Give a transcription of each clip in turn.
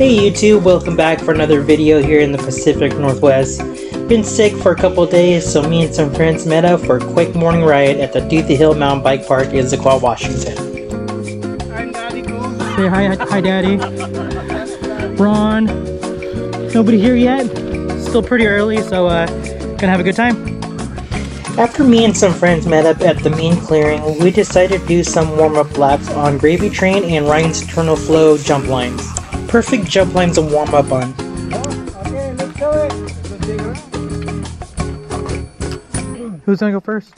Hey YouTube, welcome back for another video here in the Pacific Northwest. Been sick for a couple days, so me and some friends met up for a quick morning ride at the Duthie Hill Mountain Bike Park in Issaquah, Washington. I'm Daddy Cool. Say hi, hi, Daddy. Ron. Nobody here yet. Still pretty early, so uh, gonna have a good time. After me and some friends met up at the Mean Clearing, we decided to do some warm-up laps on Gravy Train and Ryan's Eternal Flow jump lines. Perfect jump lines to warm up on. Okay, let's do it. Let's dig around. Who's gonna go first?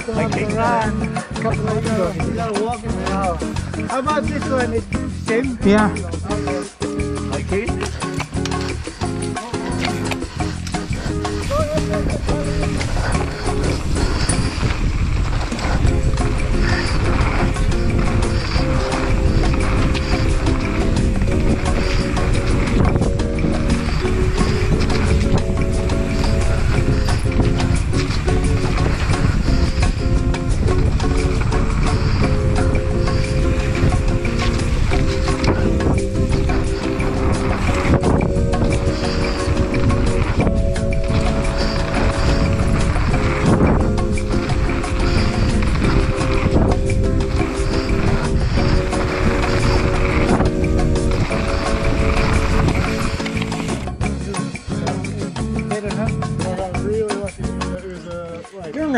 Have to have run. A couple of years. You gotta walk in the house. How about this one? It's same? Yeah. Like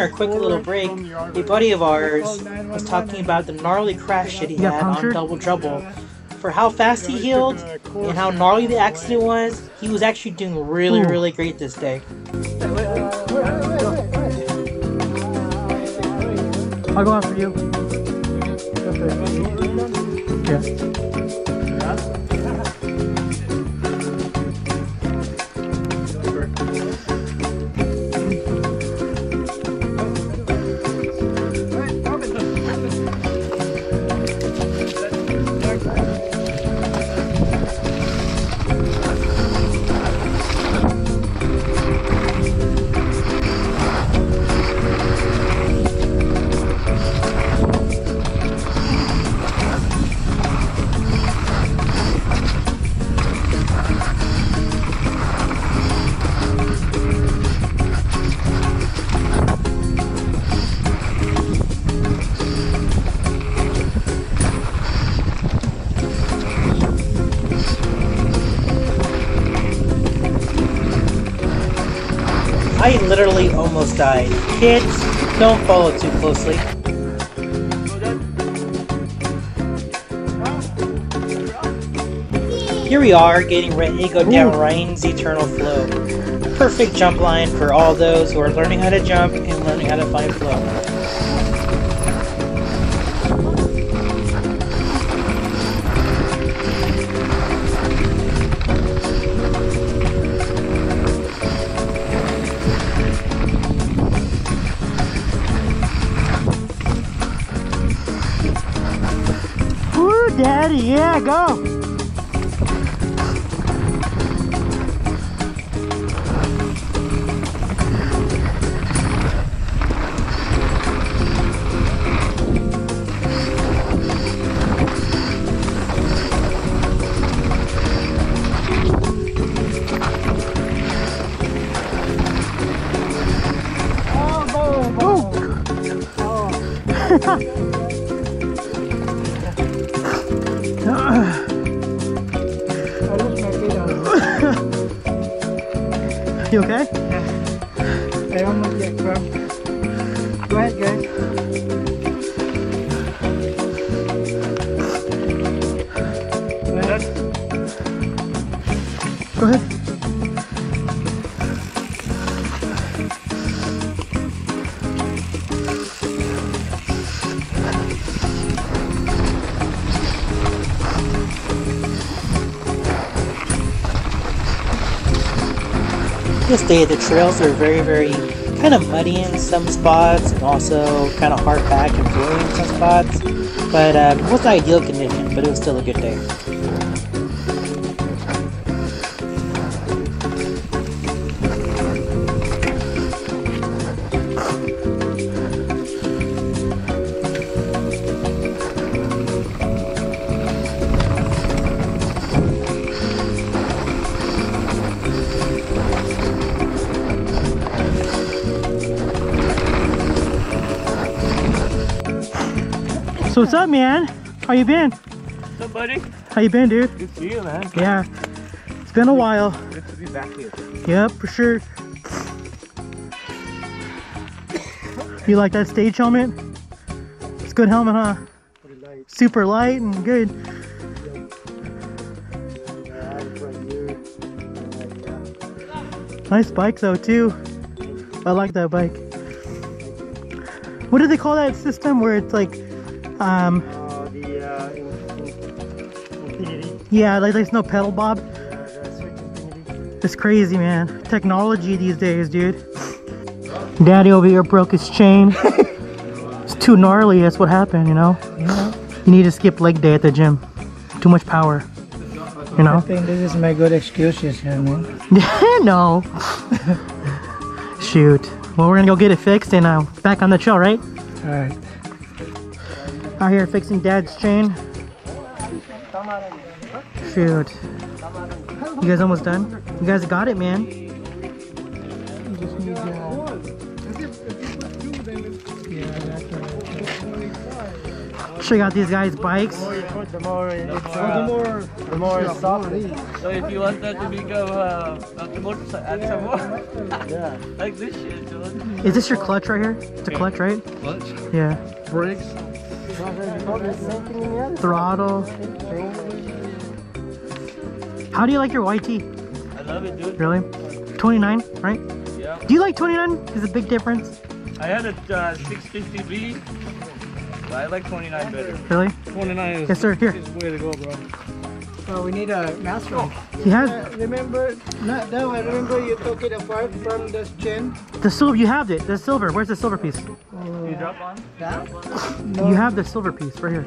our quick little break, a buddy of ours was talking about the gnarly crash that he You got had on? Double Trouble. For how fast he healed and how gnarly the accident was, he was actually doing really, Ooh. really great this day. I'll go after you. Yeah. I literally almost died. Kids, don't follow too closely. Here we are, getting ready to go down Ooh. Ryan's Eternal Flow. Perfect jump line for all those who are learning how to jump and learning how to find flow. Yeah, go. You okay? I almost get cramp. Go ahead, guys. Go ahead. Go ahead. This day the trails are very, very kind of muddy in some spots and also kind of hard packed and flowy in some spots. But um, it was ideal condition, but it was still a good day. So what's up, man? How you been? What's up, buddy? How you been, dude? Good to see you, man. Yeah, it's been a while. Good to be back here. Yep, for sure. You like that stage helmet? It's a good helmet, huh? Pretty light. Super light and good. Yeah, I'm right here. And, Nice bike though too. I like that bike. What do they call that system where it's like, um, the uh, in, in, Infinity. yeah, like there's no pedal bob. It's crazy, man. Technology these days, dude. Daddy over here broke his chain. it's too gnarly. That's what happened, you know. You need to skip leg day at the gym. Too much power. You know? I know? think this is my good excuses here, man. no. Shoot. Well, we're gonna go get it fixed and uh, back on the trail, right? Alright. Out here fixing Dad's chain. Shoot. You guys almost done? You guys got it, man. Need, uh, yeah. Check out these guys' bikes. The more it's, uh, the more, the more it's softer. So if you want that to become uh, a motorcycle, add some more. Yeah. like this shit. Is this your clutch right here? It's a clutch, right? Clutch, Yeah. brakes. Throttle. How do you like your YT? I love it, dude. Really? 29, right? Yeah. Do you like 29? Is a big difference? I had a uh, 650B, but I like 29 better. Really? 29 is, Yes, sir. Here. is way to go, bro. So we need a master. Oh, he has remember, not that one. Remember you took it apart from the chin. the silver. You have it. The silver. Where's the silver piece? Uh, you drop on? That? You have the silver piece right here.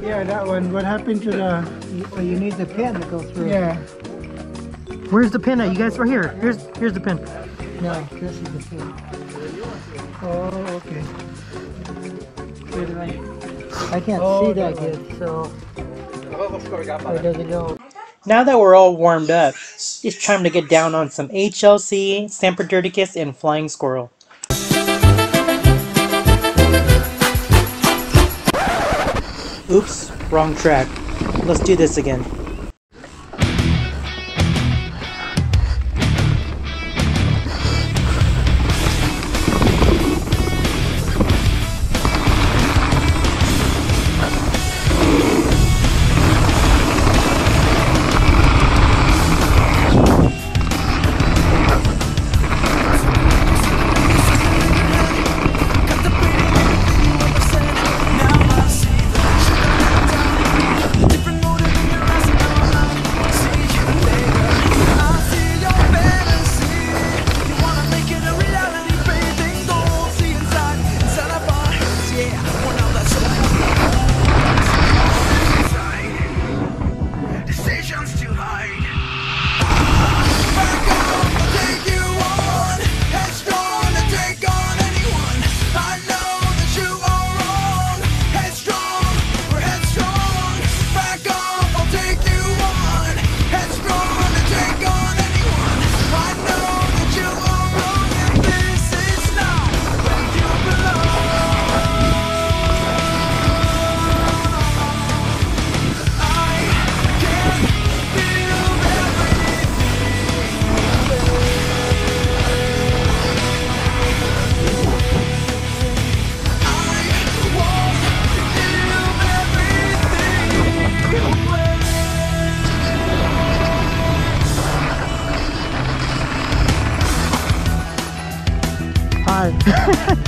Yeah, that one. What happened to the? You, you need the pin to go through. Yeah. Where's the pin at? You guys right here. Here's here's the pin. No, this is the pin. Oh, okay. Wait a minute. I can't see that yet, so. Go? Now that we're all warmed up, it's time to get down on some HLC, Semper and Flying Squirrel. Oops, wrong track. Let's do this again.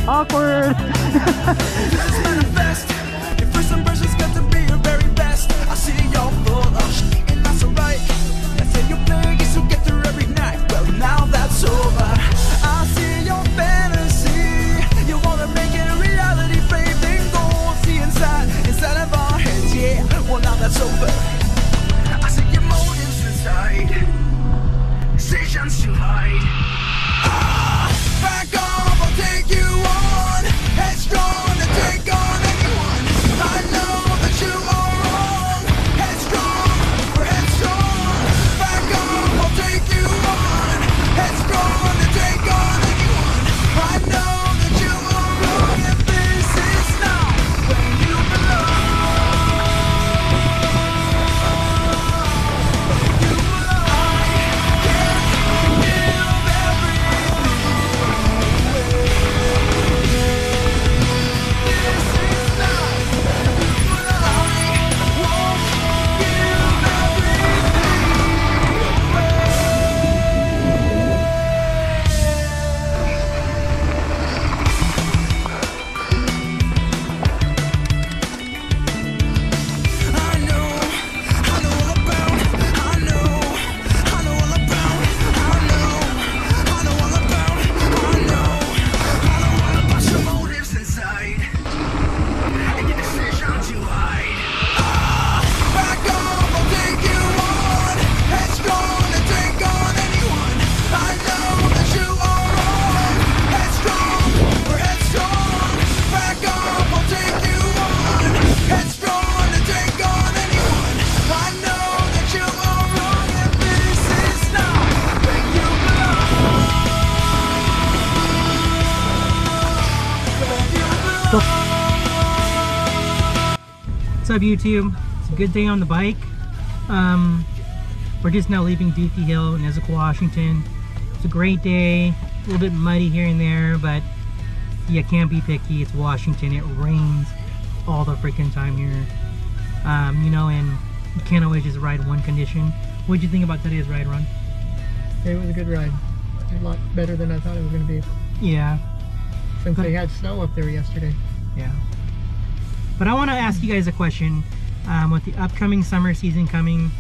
Awkward. Go. What's up, YouTube? It's a good day on the bike. Um, we're just now leaving Duthie Hill in Washington. It's a great day. A little bit muddy here and there, but you can't be picky. It's Washington. It rains all the freaking time here. Um, you know, and you can't always just ride one condition. What'd you think about today's ride, Ron? It was a good ride. A lot better than I thought it was going to be. Yeah, Since they had snow up there yesterday. yeah. But I want to ask you guys a question. Um, with the upcoming summer season coming,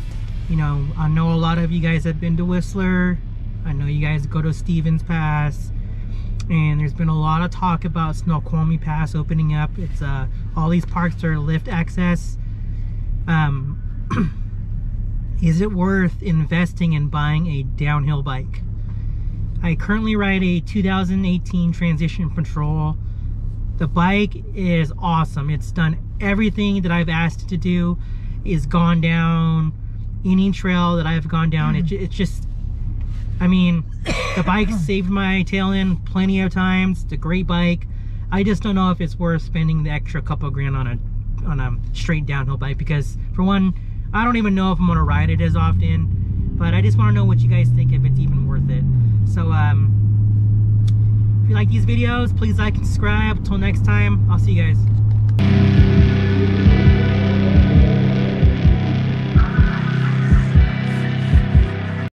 you know, I know a lot of you guys have been to Whistler. I know you guys go to Stevens Pass. And there's been a lot of talk about Snoqualmie Pass opening up. It's uh, all these parks are lift access. Um, is it worth investing in buying a downhill bike? I currently ride a 2018 Transition Patrol. The bike is awesome. It's done everything that I've asked it to do. It's gone down any trail that I've gone down. It, mm. it's just, I mean, the bike saved my tail end plenty of times. It's a great bike. I just don't know if it's worth spending the extra couple grand on a on a straight downhill bike because for one, I don't even know if I'm gonna ride it as often. But I just want to know what you guys think if it's even worth it. So um, if you like these videos, please like and subscribe. Until next time, I'll see you guys.